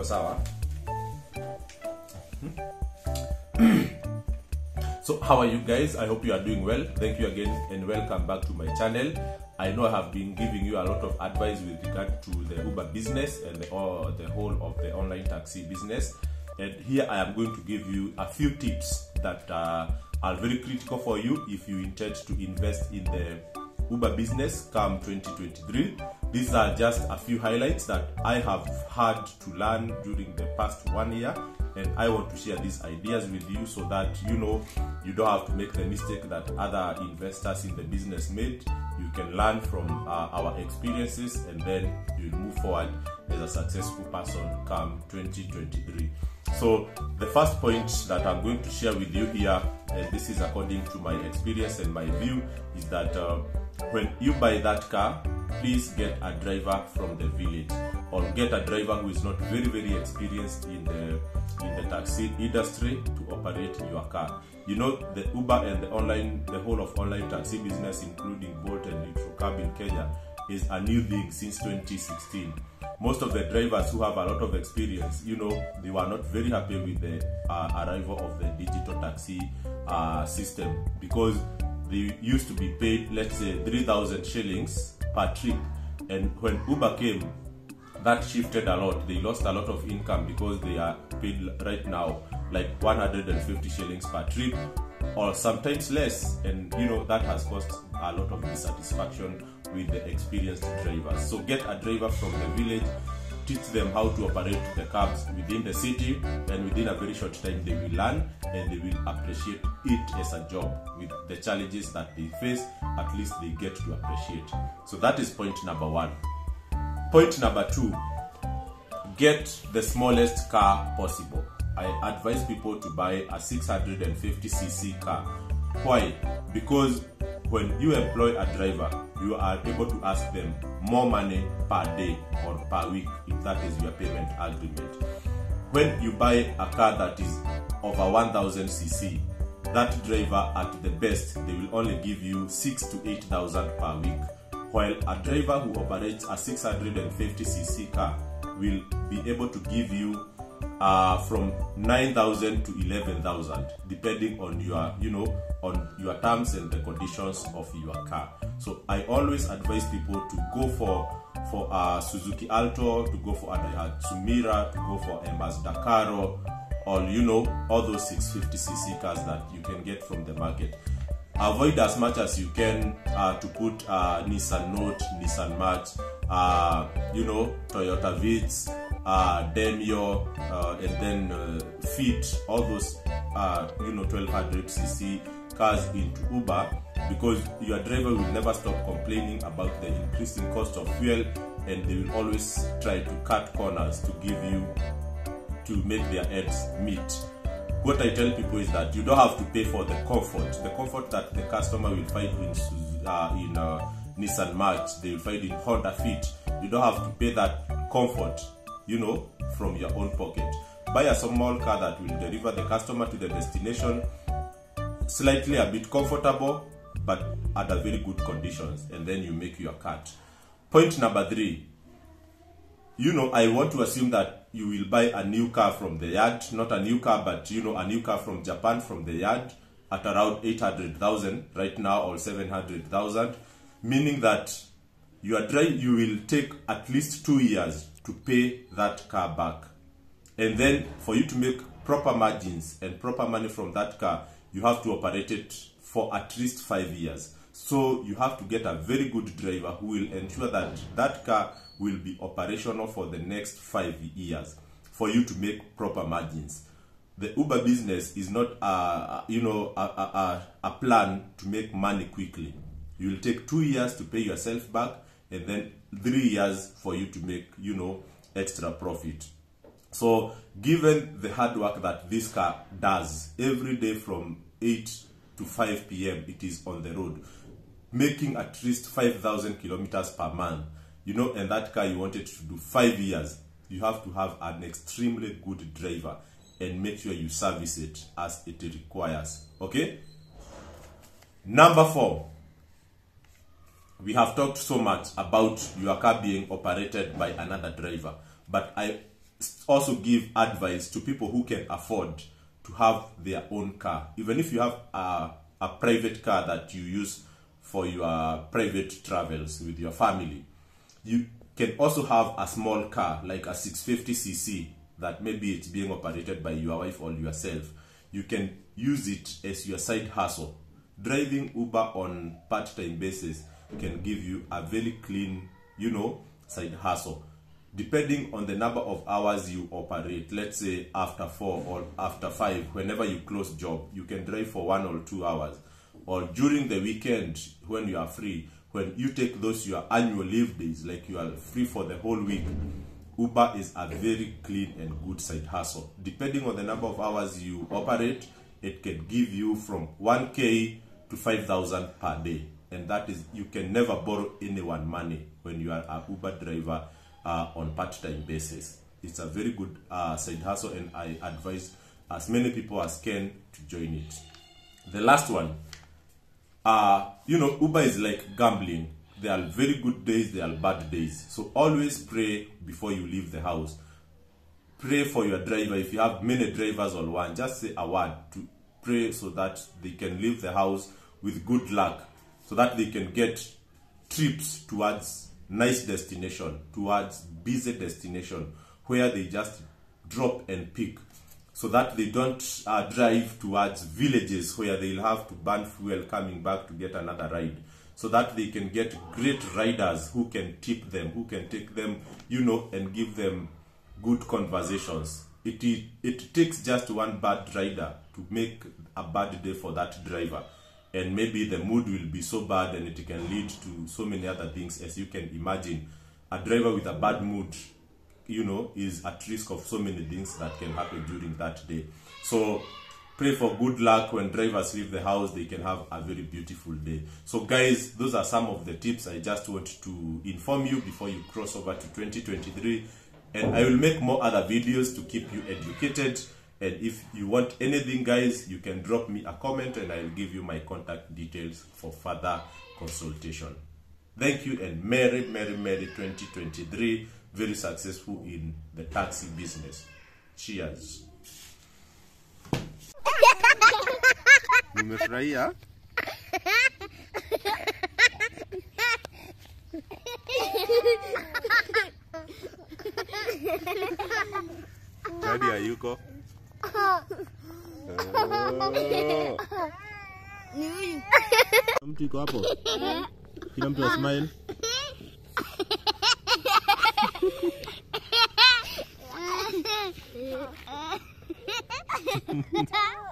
iko sawa so how are you guys? I hope you are doing well. Thank you again and welcome back to my channel. I know i have been giving you a lot of advice with regard to the uber business and the, or the whole of the online taxi business. And here i am going to give you a few tips that uh, are very critical for you if you intend to invest in the Uber business come 2023. These are just a few highlights that I have had to learn during the past one year, and I want to share these ideas with you so that you know you don't have to make the mistake that other investors in the business made. You can learn from uh, our experiences and then you'll move forward as a successful person come 2023. So, the first point that I'm going to share with you here, and this is according to my experience and my view, is that uh, when you buy that car, please get a driver from the village or get a driver who is not very very experienced in the in the taxi industry to operate your car. You know the Uber and the online the whole of online taxi business including Bolt and Electrocab in Kenya is a new thing since 2016. Most of the drivers who have a lot of experience, you know, they were not very happy with the uh, arrival of the digital taxi uh, system because they used to be paid, let's say, 3,000 shillings per trip. And when Uber came, that shifted a lot. They lost a lot of income because they are paid right now like 150 shillings per trip or sometimes less. And you know, that has caused a lot of dissatisfaction with the experienced drivers. So get a driver from the village teach them how to operate the cabs within the city and within a very short time they will learn and they will appreciate it as a job with the challenges that they face. At least they get to appreciate. So that is point number one. Point number two get the smallest car possible. I advise people to buy a 650cc car. Why? Because when you employ a driver you are able to ask them more money per day or per week if that is your payment agreement. When you buy a car that is over 1000 cc that driver at the best they will only give you 6 to 8000 per week while a driver who operates a 650 cc car will be able to give you uh, from 9,000 to 11,000 depending on your you know on your terms and the conditions of your car so I always advise people to go for for a Suzuki Alto to go for a Daihatsu Mira to go for a Mazda or you know all those 650cc cars that you can get from the market. Avoid as much as you can uh, to put uh, Nissan Note, Nissan March, uh, you know, Toyota Vitz, uh, Demio, uh, and then uh, Fit, all those, uh, you know, 1200cc cars into Uber because your driver will never stop complaining about the increasing cost of fuel and they will always try to cut corners to give you, to make their ends meet what I tell people is that you don't have to pay for the comfort. The comfort that the customer will find in uh, in uh, Nissan March, they will find in Honda Fit. You don't have to pay that comfort, you know, from your own pocket. Buy a small car that will deliver the customer to the destination slightly a bit comfortable, but at a very good conditions, and then you make your cut. Point number three. You know, I want to assume that you will buy a new car from the yard, not a new car, but you know, a new car from Japan from the yard at around 800,000 right now or 700,000, meaning that you are trying, you will take at least two years to pay that car back. And then for you to make proper margins and proper money from that car, you have to operate it for at least five years. So you have to get a very good driver who will ensure that that car will be operational for the next five years for you to make proper margins. The Uber business is not a, you know a, a, a plan to make money quickly. You will take two years to pay yourself back and then three years for you to make you know extra profit. So given the hard work that this car does every day from 8 to 5 p.m. it is on the road making at least 5000 kilometers per month you know and that car you wanted to do five years you have to have an extremely good driver and make sure you service it as it requires okay number four we have talked so much about your car being operated by another driver but i also give advice to people who can afford to have their own car. Even if you have a, a private car that you use for your private travels with your family, you can also have a small car like a 650cc that maybe it's being operated by your wife or yourself. You can use it as your side hustle. Driving Uber on part-time basis can give you a very clean, you know, side hustle. Depending on the number of hours you operate, let's say after four or after five, whenever you close job, you can drive for one or two hours. Or during the weekend when you are free, when you take those your annual leave days, like you are free for the whole week, Uber is a very clean and good side hustle. Depending on the number of hours you operate, it can give you from 1k to 5000 per day. And that is, you can never borrow anyone money when you are a Uber driver uh, on part-time basis. It's a very good uh, side hustle and I advise as many people as can to join it. The last one, uh, you know, Uber is like gambling. There are very good days, there are bad days. So always pray before you leave the house. Pray for your driver. If you have many drivers on one, just say a word to pray so that they can leave the house with good luck, so that they can get trips towards nice destination, towards busy destination, where they just drop and pick so that they don't uh, drive towards villages where they'll have to burn fuel coming back to get another ride. So that they can get great riders who can tip them who can take them you know and give them good conversations. It, it, it takes just one bad rider to make a bad day for that driver and maybe the mood will be so bad and it can lead to so many other things as you can imagine a driver with a bad mood you know, is at risk of so many things that can happen during that day. So pray for good luck when drivers leave the house, they can have a very beautiful day. So guys, those are some of the tips I just want to inform you before you cross over to 2023. And I will make more other videos to keep you educated. And if you want anything, guys, you can drop me a comment and I'll give you my contact details for further consultation. Thank you and Merry, Merry, Merry 2023 very successful in the taxi business. Cheers. Umefurahia? Dadi hayuko? Mtu iko hapo? Kila mtu asmile. Ha ha ha!